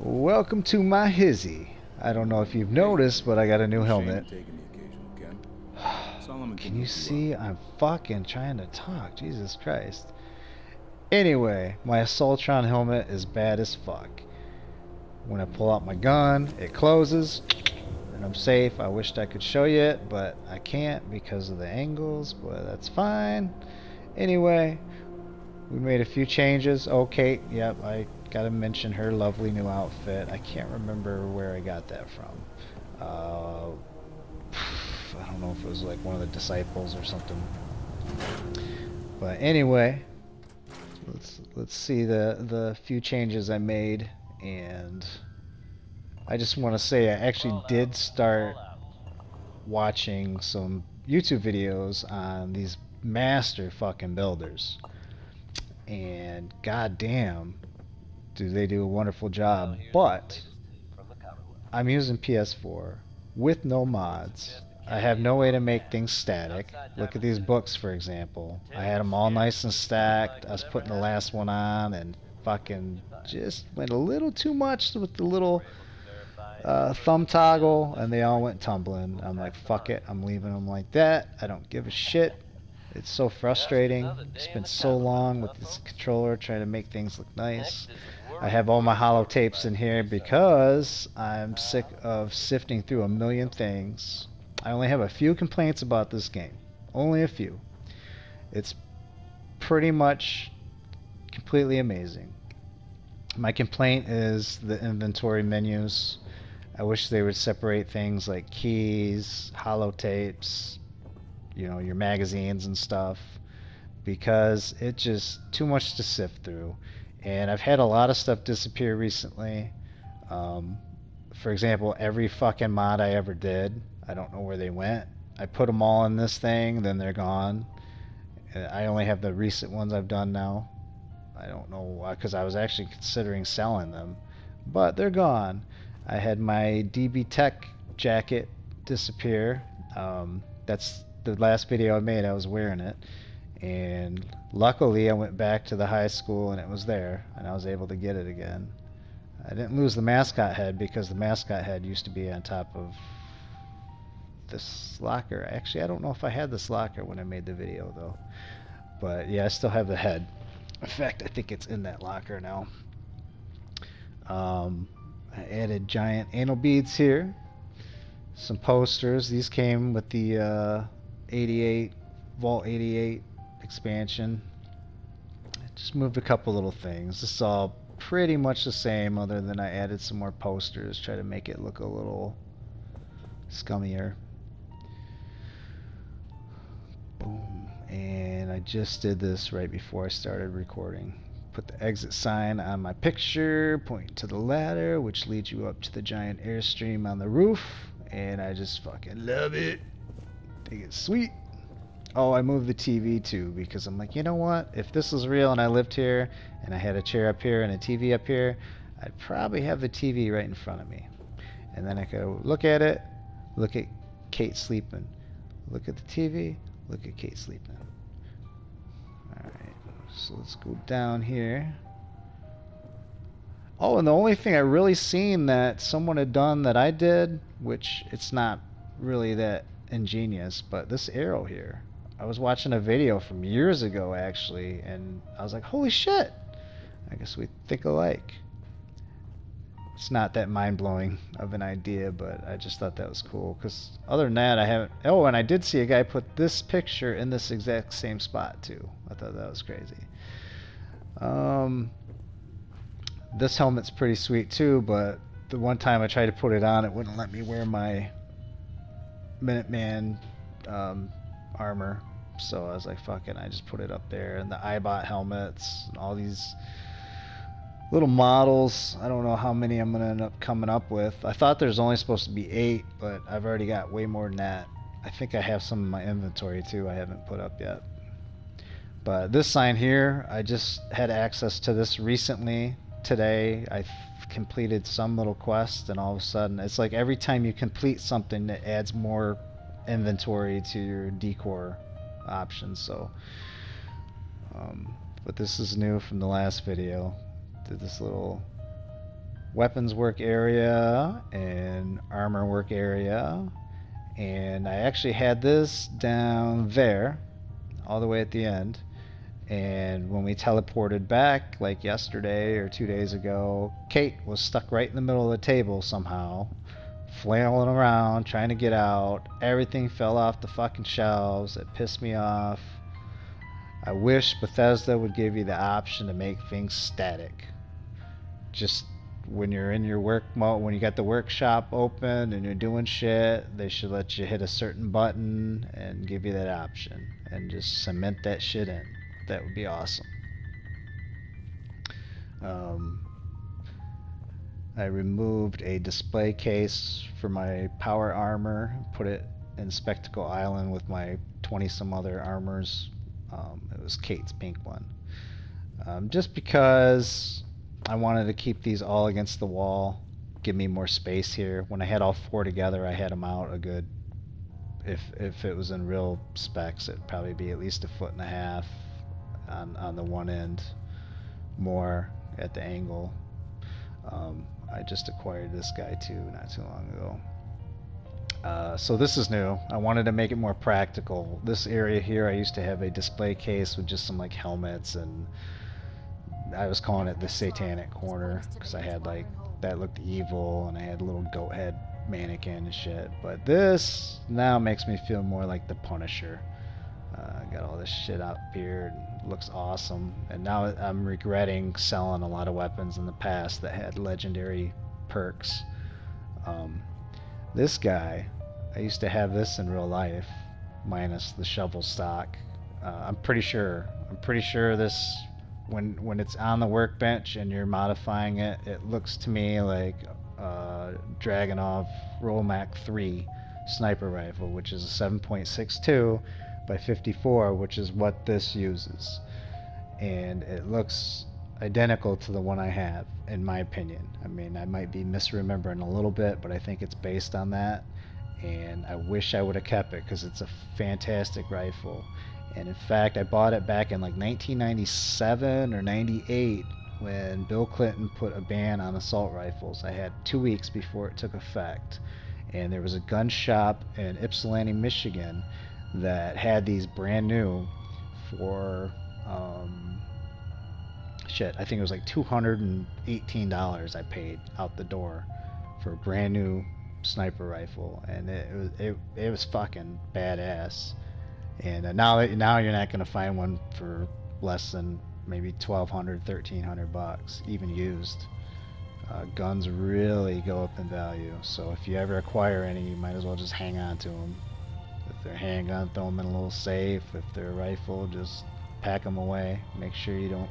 Welcome to my hizzy. I don't know if you've noticed, but I got a new helmet. Can you see? I'm fucking trying to talk. Jesus Christ. Anyway, my Assaultron helmet is bad as fuck. When I pull out my gun, it closes, and I'm safe. I wished I could show you it, but I can't because of the angles, but that's fine. Anyway, we made a few changes. Oh, Cait, yep, I gotta mention her lovely new outfit. I can't remember where I got that from. Uh, I don't know if it was like one of the disciples or something. But anyway, let's let's see the the few changes I made, and I just want to say I actually did start watching some YouTube videos on these master fucking builders, and goddamn, do they do a wonderful job. But I'm using PS4 with no mods. I have no way to make things static. Look at these books, for example. I had them all nice and stacked. I was putting the last one on and fucking just went a little too much with the little uh, thumb toggle and they all went tumbling. I'm like, fuck it. I'm leaving them like that. I don't give a shit. It's so frustrating. It's been so long with this controller trying to make things look nice. I have all my holotapes in here because I'm sick of sifting through a million things I only have a few complaints about this game. Only a few. It's pretty much completely amazing. My complaint is the inventory menus. I wish they would separate things like keys, holotapes, you know, your magazines and stuff because it's just too much to sift through. And I've had a lot of stuff disappear recently. Um, for example, every fucking mod I ever did I don't know where they went. I put them all in this thing, then they're gone. I only have the recent ones I've done now. I don't know why, because I was actually considering selling them, but they're gone. I had my DB Tech jacket disappear. Um, that's the last video I made. I was wearing it, and luckily I went back to the high school and it was there, and I was able to get it again. I didn't lose the mascot head because the mascot head used to be on top of this locker. Actually, I don't know if I had this locker when I made the video, though. But yeah, I still have the head. In fact, I think it's in that locker now. Um, I added giant anal beads here. Some posters. These came with the uh, 88 Vault 88 expansion. Just moved a couple little things. This is all pretty much the same, other than I added some more posters. Try to make it look a little scummier. Boom. And I just did this right before I started recording. Put the exit sign on my picture, pointing to the ladder, which leads you up to the giant airstream on the roof. And I just fucking love it. Think it's sweet. Oh, I moved the TV too because I'm like, you know what? If this was real and I lived here and I had a chair up here and a TV up here, I'd probably have the TV right in front of me. And then I could look at it, look at Cait sleeping, look at the TV, Look at Cait sleeping. Alright, so let's go down here. Oh, and the only thing I really seen that someone had done that I did, which it's not really that ingenious, but this arrow here. I was watching a video from years ago actually, and I was like, holy shit! I guess we think alike it's not that mind-blowing of an idea, but I just thought that was cool. Because other than that, I haven't... Oh, and I did see a guy put this picture in this exact same spot, too. I thought that was crazy. Um, this helmet's pretty sweet, too, but the one time I tried to put it on, it wouldn't let me wear my Minuteman um, armor. So I was like, fuck it, I just put it up there. And the Eyebot helmets, and all these little models. I don't know how many I'm going to end up coming up with. I thought there's only supposed to be eight, but I've already got way more than that. I think I have some in my inventory too I haven't put up yet. But this sign here, I just had access to this recently today. I completed some little quest and all of a sudden it's like every time you complete something it adds more inventory to your decor options so um, but this is new from the last video did this little weapons work area and armor work area. And I actually had this down there, all the way at the end. And when we teleported back, like yesterday or two days ago, Cait was stuck right in the middle of the table somehow, flailing around, trying to get out. Everything fell off the fucking shelves. It pissed me off. I wish Bethesda would give you the option to make things static. Just when you're in your work mode, when you got the workshop open and you're doing shit, they should let you hit a certain button and give you that option and just cement that shit in. That would be awesome. Um, I removed a display case for my power armor, put it in Spectacle Island with my 20 some other armors. Um, it was Cait's pink one. Um, just because I wanted to keep these all against the wall, give me more space here. When I had all four together, I had them out a good. If if it was in real specs, it'd probably be at least a foot and a half, on, on the one end, more at the angle. Um, I just acquired this guy too not too long ago. Uh, so this is new. I wanted to make it more practical. This area here, I used to have a display case with just some like helmets and I was calling it the satanic corner because I had like that looked evil and I had a little goat head mannequin and shit. But this now makes me feel more like the Punisher. Uh, got all this shit up here. Looks awesome. And now I'm regretting selling a lot of weapons in the past that had legendary perks. Um, this guy, I used to have this in real life, minus the shovel stock. Uh, I'm pretty sure. I'm pretty sure this, when when it's on the workbench and you're modifying it, it looks to me like uh, Dragunov Romak 3 sniper rifle, which is a 7.62 by 54, which is what this uses. And it looks identical to the one I have, in my opinion. I mean, I might be misremembering a little bit, but I think it's based on that. And I wish I would have kept it because it's a fantastic rifle. And in fact, I bought it back in like 1997 or 98 when Bill Clinton put a ban on assault rifles. I had two weeks before it took effect. And there was a gun shop in Ypsilanti, Michigan that had these brand new for um, shit. I think it was like two hundred and eighteen dollars I paid out the door for a brand new sniper rifle, and it, was it, it was fucking badass. And uh, now now you're not gonna find one for less than maybe 1200 1300 bucks even used uh, guns really go up in value so if you ever acquire any you might as well just hang on to them if they're handgun, throw them in a little safe. If they're a rifle, just pack them away. Make sure you don't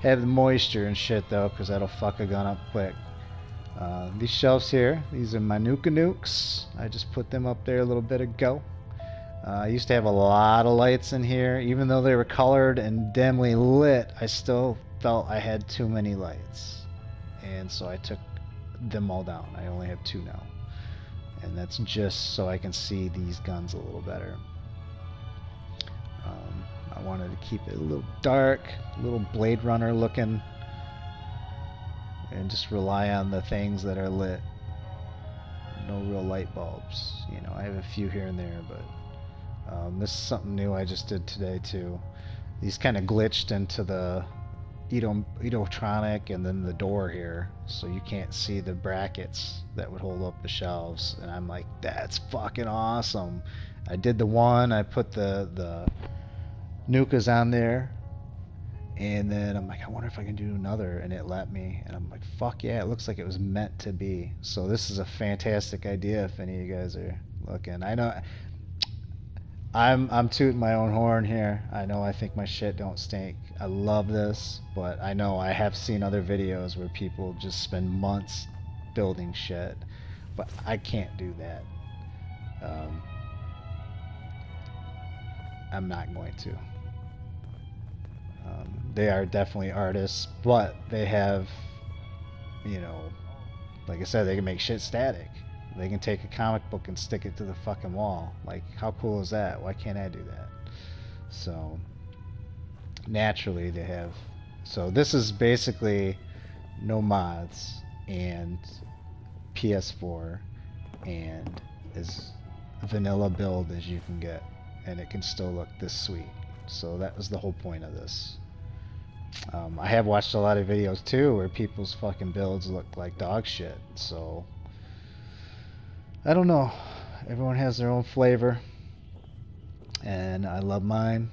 have the moisture and shit though, because that'll fuck a gun up quick. Uh, these shelves here, these are my Nuka Nukes. I just put them up there a little bit ago. Uh, I used to have a lot of lights in here. Even though they were colored and dimly lit, I still felt I had too many lights. And so I took them all down. I only have two now and that's just so I can see these guns a little better. Um, I wanted to keep it a little dark, a little Blade Runner looking, and just rely on the things that are lit. No real light bulbs. You know, I have a few here and there, but um, this is something new I just did today too. These kind of glitched into the Edo, Edotronic and then the door here, so you can't see the brackets that would hold up the shelves. And I'm like, that's fucking awesome. I did the one, I put the the Nukas on there, and then I'm like, I wonder if I can do another, and it let me, and I'm like, fuck yeah, it looks like it was meant to be. So this is a fantastic idea if any of you guys are looking. I know I'm I'm tooting my own horn here. I know I think my shit don't stink. I love this, but I know I have seen other videos where people just spend months building shit, but I can't do that. Um, I'm not going to. Um, they are definitely artists, but they have, you know, like I said, they can make shit static. They can take a comic book and stick it to the fucking wall. Like, how cool is that? Why can't I do that? So, naturally, they have. So, this is basically no mods. and PS4 and as vanilla build as you can get and it can still look this sweet so that was the whole point of this um, I have watched a lot of videos too where people's fucking builds look like dog shit so I don't know. Everyone has their own flavor. And I love mine.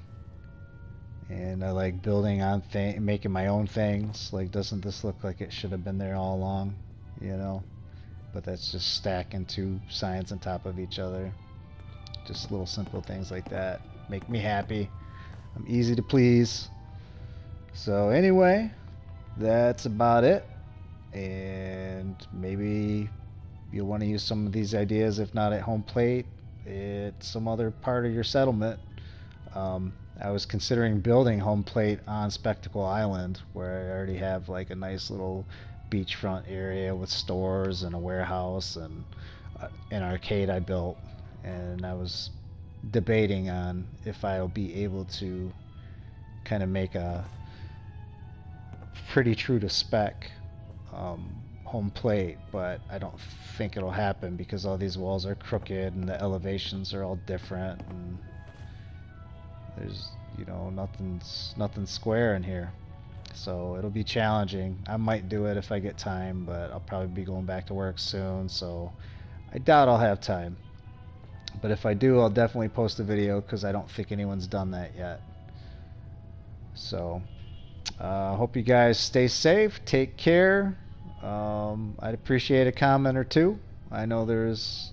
And I like building on thing making my own things. Like doesn't this look like it should have been there all along? You know? But that's just stacking two signs on top of each other. Just little simple things like that. Make me happy. I'm easy to please. So anyway that's about it. And maybe you'll want to use some of these ideas if not at home plate at some other part of your settlement. Um, I was considering building home plate on Spectacle Island where I already have like a nice little beachfront area with stores and a warehouse and uh, an arcade I built. And I was debating on if I'll be able to kind of make a pretty true to spec home plate but I don't think it'll happen because all these walls are crooked and the elevations are all different and there's you know nothing's nothing square in here. So it'll be challenging. I might do it if I get time but I'll probably be going back to work soon so I doubt I'll have time. But if I do I'll definitely post a video because I don't think anyone's done that yet. So I uh, hope you guys stay safe. Take care um, I'd appreciate a comment or two I know there's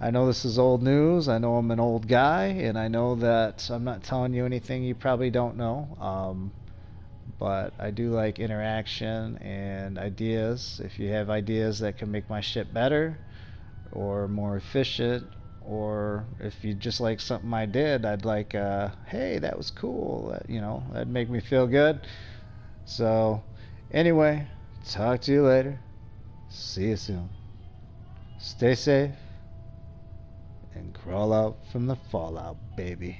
I know this is old news. I know I'm an old guy, and I know that I'm not telling you anything you probably don't know. Um, but I do like interaction and ideas. If you have ideas that can make my shit better or more efficient, or if you just like something I did, I'd like, uh, hey, that was cool. That, you know, that'd make me feel good. So, anyway, talk to you later. See you soon. Stay safe and crawl out from the fallout, baby.